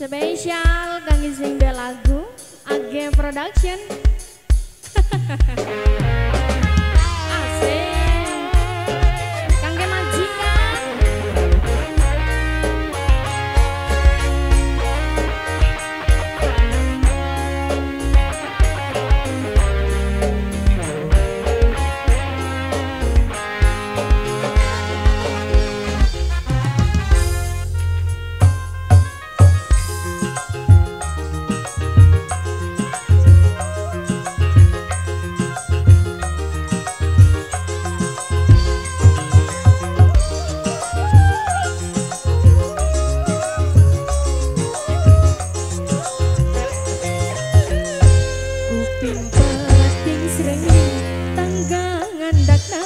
Spesial kangge sing lagu Age Production. Asik.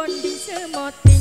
Bon di semotin